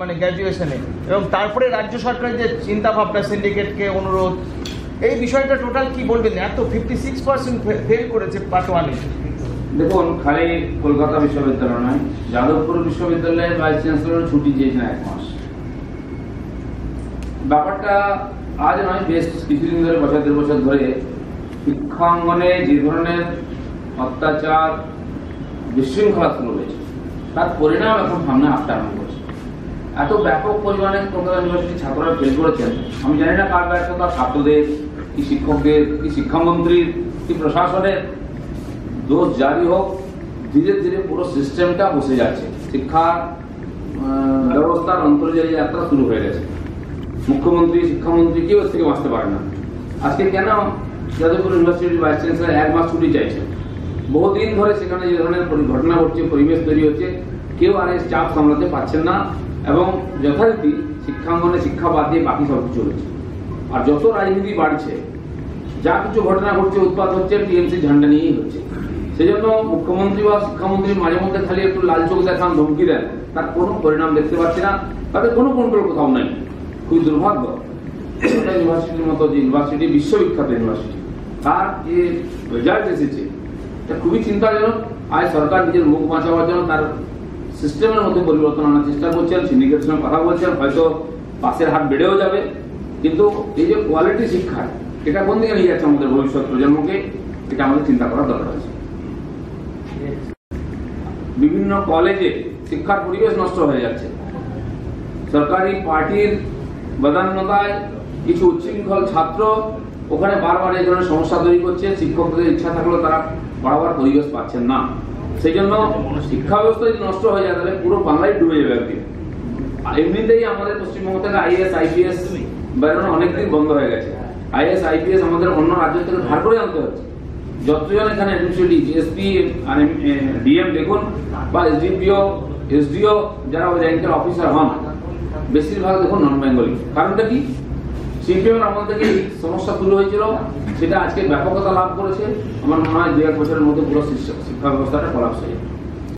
মানে গ্র্যাজুয়েশনে এবং তারপরে রাজ্য সরকারের যে চিন্তা ভাবনা সিন্ডিকেটকে অনুরোধ, এই বিষয়টা টোটাল কি বলবেন? এত ফিফটি সিক্স পার্সেন্ট ফেল করেছে পার্ট ওয়ানে দেখুন, খালি কলকাতা বিশ্ববিদ্যালয় নয়, যাদবপুর বিশ্ববিদ্যালয়ের ভাইস চ্যান্সেলর ছুটি চেয়েছেন এক মাস। ব্যাপারটা আজ নয়, বেশ কিছুদিন ধরে, বছর দেড় বছর ধরে শিক্ষাঙ্গনে যে ধরনের অত্যাচার, বিশৃঙ্খলা শুরু হয়েছে। তার পরিণাম এখন সামনে আরম্ভ করছে। এত ব্যাপক পরিমাণে কলকাতা ইউনিভার্সিটি ছাত্ররা ফেল করেছেন আমি জানি না কার ব্যর্থতা, ছাত্রদের, কি শিক্ষকদের, কি শিক্ষামন্ত্রীর, কি প্রশাসনের। দোষ জারি হোক, ধীরে ধীরে পুরো সিস্টেমটা বসে যাচ্ছে। শিক্ষা ব্যবস্থার অন্তর্জায়ী যাত্রা শুরু হয়ে গেছে। মুখ্যমন্ত্রী, শিক্ষামন্ত্রী কেউ থেকে বাঁচতে পারে না। আজকে কেন যাদবপুর ইউনিভার্সিটির ভাইস চ্যান্সেলর এক মাস ছুটি চাইছে? বহুদিন ধরে সেখানে যে ধরনের ঘটনা ঘটছে, পরিবেশ তৈরি হচ্ছে কেউ আর এই চাপ সামলাতে পারছেন না এবং যথারীতি শিক্ষাঙ্গনে শিক্ষা বাদ দিয়ে বাকি সব কিছু হচ্ছে। আর যত রাজনীতি বাড়ছে, যা কিছু ঘটনা ঘটছে উৎপাদ হচ্ছে, টিএমসি ঝান্ডা নিয়েই হচ্ছে। সেই জন্য মুখ্যমন্ত্রী বা শিক্ষামন্ত্রী মাঝে মধ্যে খালি একটু লাল চোখ দেখান, ধমকি দেন, তার কোনো পরিণাম দেখতে পাচ্ছি না। তাদের কোনো কন্ট্রোল কোথাও নাই। খুবই দুর্ভাগ্য। ইউনিভার্সিটির মতো যে ইউনিভার্সিটি বিশ্ববিখ্যাত ইউনিভার্সিটি তার যে রেজাল্ট এসেছে, এটা খুবই চিন্তাজনক। আজ সরকার নিজের মুখ বাঁচাবার জন্য তার সিস্টেমের মধ্যে পরিবর্তন আনার চেষ্টা করছেন সিন্ডিকেটের সঙ্গে কথা বলছেন, হয়তো পাশের হাত বেড়েও যাবে। কিন্তু এই যে কোয়ালিটি শিক্ষা, এটা কোন দিকে নিয়ে যাচ্ছে আমাদের ভবিষ্যৎ প্রজন্মকে, এটা আমাদের চিন্তা করার দরকার আছে। বিভিন্ন কলেজে শিক্ষার পরিবেশ নষ্ট হয়ে যাচ্ছে। সরকারি পার্টির বদান্যতায় কিছু উচ্ছৃঙ্খল ছাত্র ওখানে বারবার এই ধরনের সমস্যা তৈরি করছে, শিক্ষকদের ইচ্ছা থাকলেও তারা বারবার পরিবেশ পাচ্ছেন না। সেই জন্য শিক্ষা ব্যবস্থা যদি নষ্ট হয়ে যায়, তাহলে পুরো বাংলায় ডুবে যাবে একদিন। এমনিতেই আমাদের পশ্চিমবঙ্গ থেকে আইএস আইপিএস বেরোনো অনেকদিন বন্ধ হয়ে গেছে। আইএস আইপিএস আমাদের অন্য রাজ্য থেকে ধার করে আনতে হচ্ছে। যতজন এখানে এডমিনিস্ট্রেটিভ জিএসপি আর ডিএম দেখুন, বা এসডিপিও এসডিও যারা র্যাঙ্কের অফিসার হন, বেশিরভাগ দেখুন নন বেঙ্গলি কারণটা কি? সিপিএম আমল থেকে এই সমস্যা শুরু হয়েছিল, সেটা আজকে ব্যাপকতা লাভ করেছে। আমার মনে হয় দু এক বছরের মধ্যে পুরো শিক্ষা ব্যবস্থাটা কলাপস হয়ে যাবে।